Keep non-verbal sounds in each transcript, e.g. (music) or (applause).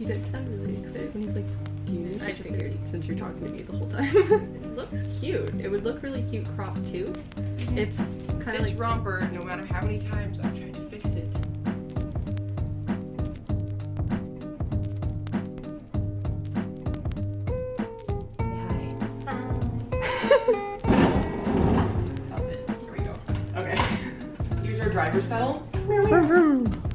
He did sound really excited when he's like, do you I such a figured. thing since you're talking to me the whole time. (laughs) it (laughs) looks cute. It would look really cute cropped too. Mm-hmm. It's kind of This like romper, no matter how many times I've tried to fix it. Stop (laughs) it. Here we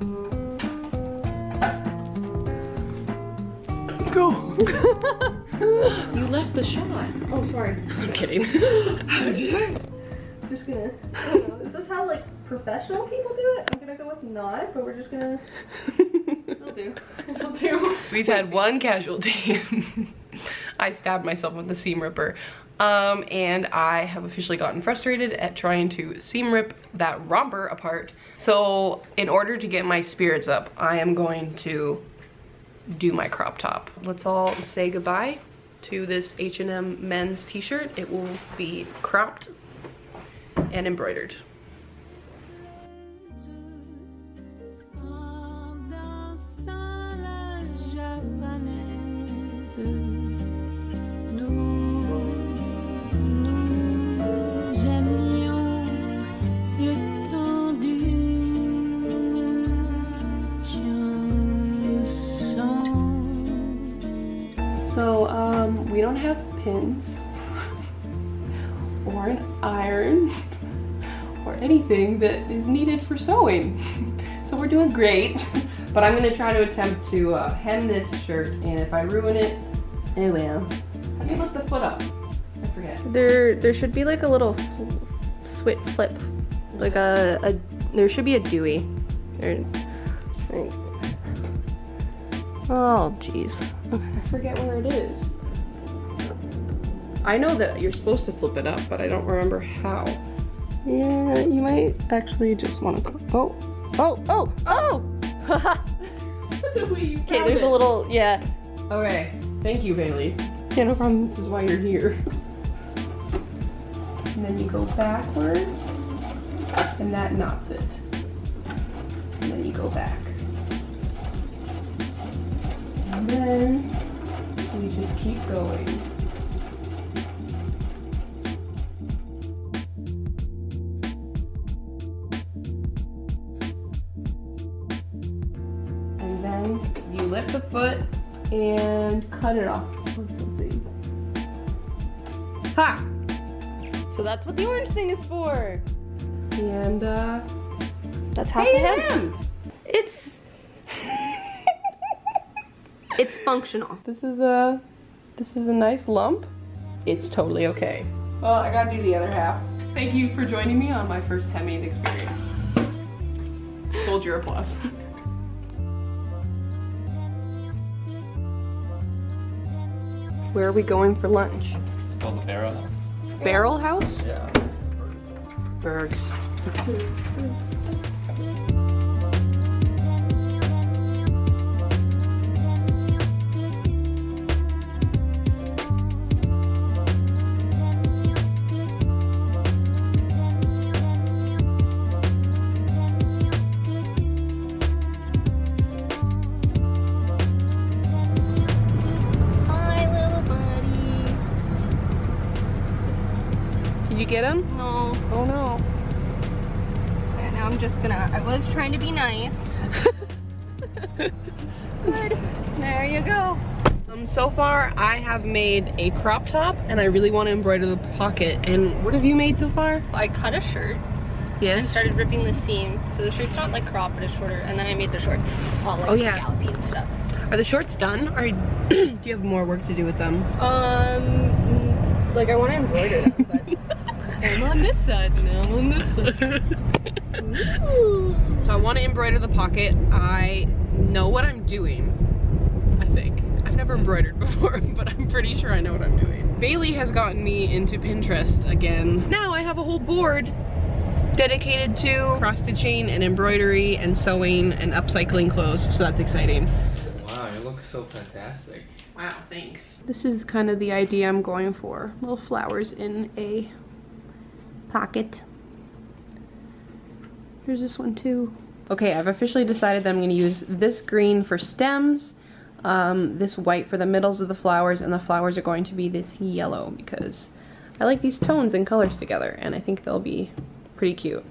(laughs) you left the shot. Oh, sorry. I'm kidding. How dare just gonna. I don't know. Is this how like professional people do it? I'm gonna go with not, but we're just gonna. It'll do. It'll do. We've had one casualty. I stabbed myself with the seam ripper. Um, and I have officially gotten frustrated at trying to seam rip that romper apart. So in order to get my spirits up, I am going to do my crop top. Let's all say goodbye to this H&M men's t-shirt. It will be cropped and embroidered. En dansant don't have pins or an iron or anything that is needed for sewing. so we're doing great, but I'm gonna try to attempt to uh, hem this shirt and if I ruin it, oh well. How do you lift the foot up? I forget. There, there should be like a little fl- swit flip, like a, a. There should be a. There, like- oh, jeez. I forget where it is. I know that you're supposed to flip it up, but I don't remember how. Yeah, you might actually just want to go. Oh, oh, oh, oh! (laughs) Okay, there's a little. Yeah. Okay, thank you, Bailey. Yeah, no problem. This is why you're here. And then you go backwards, and that knots it. And then you go back. And then we just keep going. Then you lift the foot and cut it off with something. Ha! So that's what the orange thing is for. And uh, That's half hey, a hem. It's. (laughs) it's functional. This is a, this is a nice lump. It's totally okay. Well, I gotta do the other half. Thank you for joining me on my first hemming experience. Soldier applause. (laughs) Where are we going for lunch? It's called the Barrel House. Barrel House? Yeah. Bergs. You get him? No. Oh no. Okay, now I'm just gonna. I was trying to be nice. (laughs) Good. There you go. Um, so far I have made a crop top and I really want to embroider the pocket. And what have you made so far? I cut a shirt and started ripping the seam. So the shirt's not like cropped, but it's shorter. And then I made the shorts all like Oh, yeah. scallopy and stuff. Are the shorts done or (clears throat) do you have more work to do with them? Um, like I want to embroider them, but (laughs) I'm on this side now. I'm on this side. So I want to embroider the pocket. I know what I'm doing, I think. I've never embroidered before, (laughs) but I'm pretty sure I know what I'm doing. Bailey has gotten me into Pinterest again. Now I have a whole board dedicated to cross stitching and embroidery and sewing and upcycling clothes, so that's exciting. Wow, you look so fantastic. Wow, thanks. This is kind of the idea I'm going for. Little flowers in a pocket. Here's this one too. Okay, I've officially decided that I'm gonna use this green for stems. um, this white for the middles of the flowers and the flowers are going to be this yellow because I like these tones and colors together and I think they'll be pretty cute.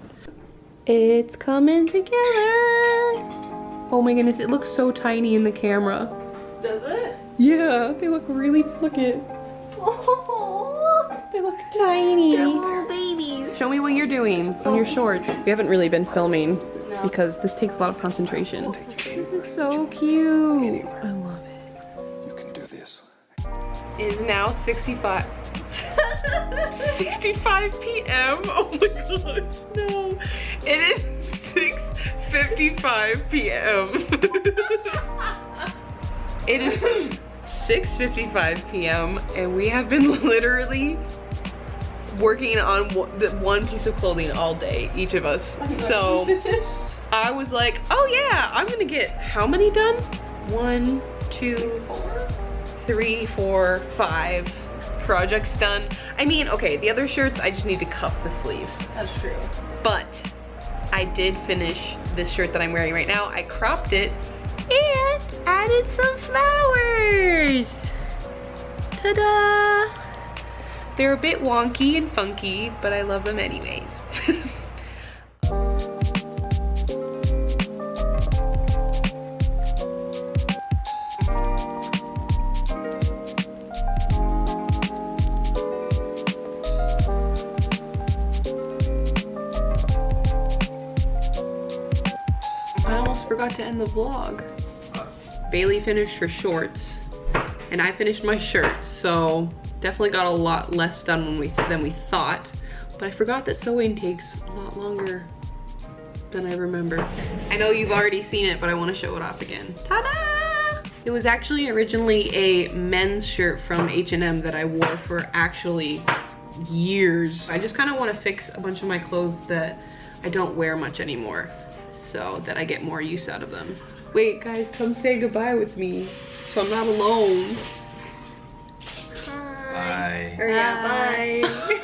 It's coming together. Oh my goodness, it looks so tiny in the camera. Does it? Yeah, they look really, look it. Oh, they look tiny. Show me what you're doing on your shorts. We haven't really been filming because this takes a lot of concentration. This is so cute. I love it. You can do this. It is now 65. 65 p.m. Oh my gosh, no. It is 6:55 p.m. (laughs) it is 6:55 p.m. and we have been (laughs) literally working on one, piece of clothing all day, each of us. So I was like, oh yeah, I'm gonna get how many done? One, two, three, four, five projects done. I mean, okay, the other shirts, I just need to cuff the sleeves. That's true. But I did finish this shirt that I'm wearing right now. I cropped it and added some flowers. Ta-da! They're a bit wonky and funky, but I love them anyways. (laughs) I almost forgot to end the vlog. Bailey finished her shorts and I finished my shirt. So definitely got a lot less done when we, than we thought. But I forgot that sewing takes a lot longer than I remember. I know you've already seen it, but I want to show it off again. Ta-da! It was actually originally a men's shirt from H&M that I wore for actually years. I just kind of want to fix a bunch of my clothes that I don't wear much anymore so that I get more use out of them. Wait, guys, come say goodbye with me so I'm not alone. Bye. Or yeah, bye. Did you say hi?